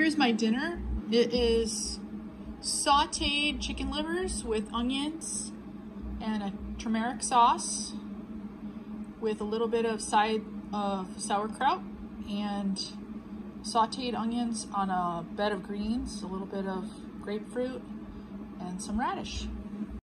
Here's my dinner. It is sauteed chicken livers with onions and a turmeric sauce with a little bit of side of sauerkraut and sauteed onions on a bed of greens, a little bit of grapefruit, and some radish.